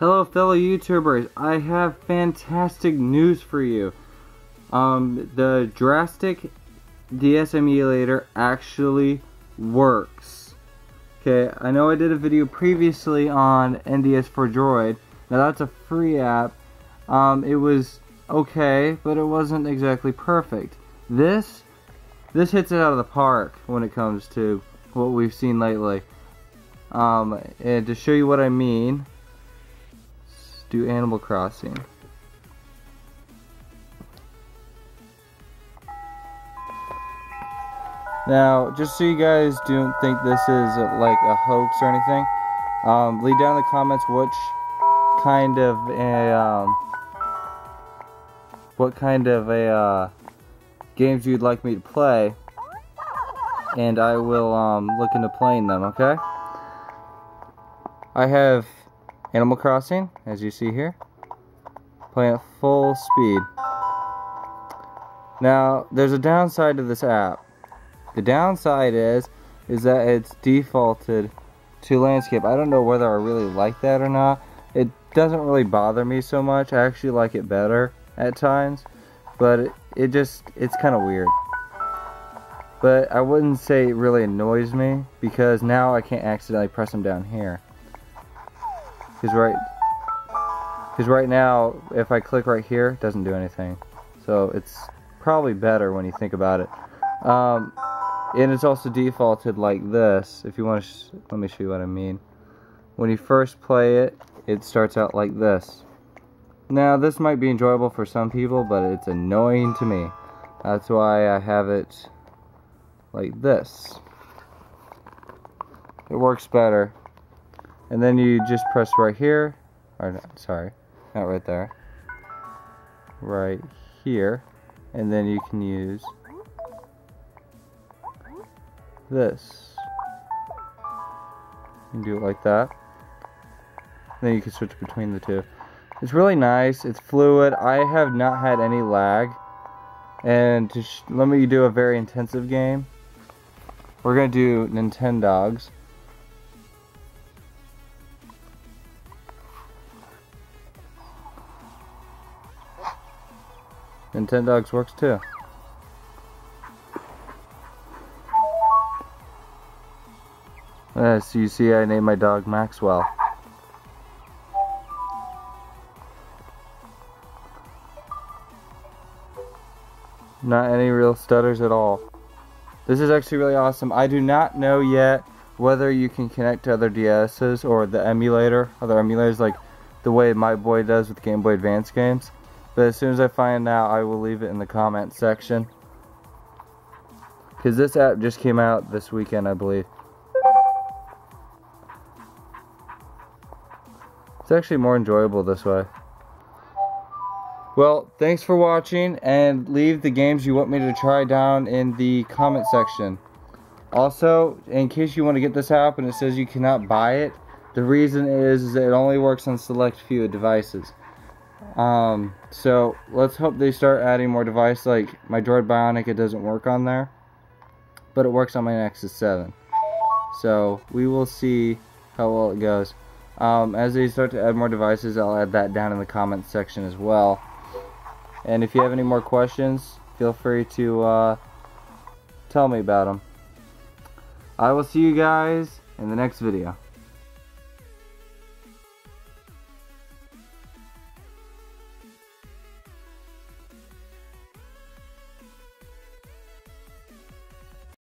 Hello fellow YouTubers, I have fantastic news for you. Um, the Drastic DS emulator actually works. Okay, I know I did a video previously on nds4droid. Now that's a free app. Um, it was okay, but it wasn't exactly perfect. This, this hits it out of the park when it comes to what we've seen lately. Um, and to show you what I mean, do Animal Crossing. Now, just so you guys don't think this is like a hoax or anything, um, leave down in the comments which kind of a um, what kind of a uh, games you'd like me to play, and I will um, look into playing them. Okay. I have Animal Crossing, as you see here, playing at full speed. Now, there's a downside to this app. The downside is, is that it's defaulted to landscape. I don't know whether I really like that or not. It doesn't really bother me so much. I actually like it better at times, but it, it just, it's kind of weird. But I wouldn't say it really annoys me because now I can't accidentally press them down here. Because right, because right now, if I click right here, it doesn't do anything. So it's probably better when you think about it. Um, and it's also defaulted like this. If you want to, let me show you what I mean. When you first play it, it starts out like this. Now, this might be enjoyable for some people, but it's annoying to me. That's why I have it like this. It works better and then you just press right here. Or sorry not right there. Right here. And then you can use this. And do it like that. Then you can switch between the two. It's really nice. It's fluid. I have not had any lag. And to let me do a very intensive game. We're gonna do Nintendogs Nintendogs works too. As you see, I named my dog Maxwell. Not any real stutters at all. This is actually really awesome. I do not know yet whether you can connect to other DS's or the emulator, other emulators like the way my boy does with Game Boy Advance games. But as soon as I find out, I will leave it in the comment section. Because this app just came out this weekend, I believe. It's actually more enjoyable this way. Well, thanks for watching, and leave the games you want me to try down in the comment section. Also, in case you want to get this app and it says you cannot buy it, the reason is, is it only works on select few devices. Um, so let's hope they start adding more devices. Like my Droid Bionic, it doesn't work on there, but it works on my Nexus 7. So we will see how well it goes. Um, as they start to add more devices, I'll add that down in the comments section as well. And if you have any more questions, feel free to uh, tell me about them. I will see you guys in the next video.